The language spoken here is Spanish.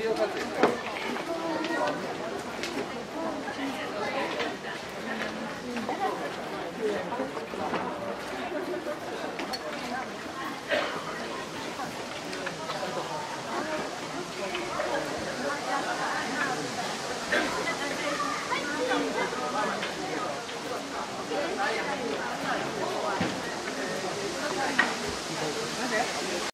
Adiós, Patricia.